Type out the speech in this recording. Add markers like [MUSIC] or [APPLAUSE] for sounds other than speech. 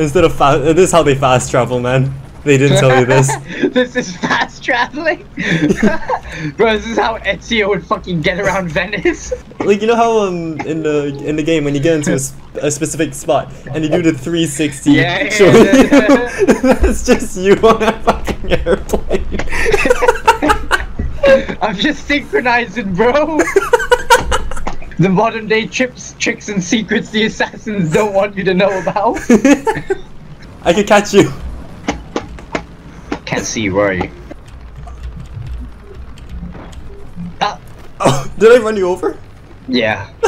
Instead of fast, this is how they fast travel, man. They didn't tell you this. [LAUGHS] this is fast traveling. [LAUGHS] Bro, this is how Ezio would fucking get around Venice. [LAUGHS] Like you know how um in the in the game when you get into a specific spot and you do the 360 Yeah, yeah, show- yeah. that's just you on a fucking airplane. I'm just synchronizing, bro. The modern day chips, tricks, and secrets the assassins don't want you to know about. [LAUGHS] I could catch you. Can't see you, where are you? Ah, [LAUGHS] Oh, did I run you over? yeah. [LAUGHS]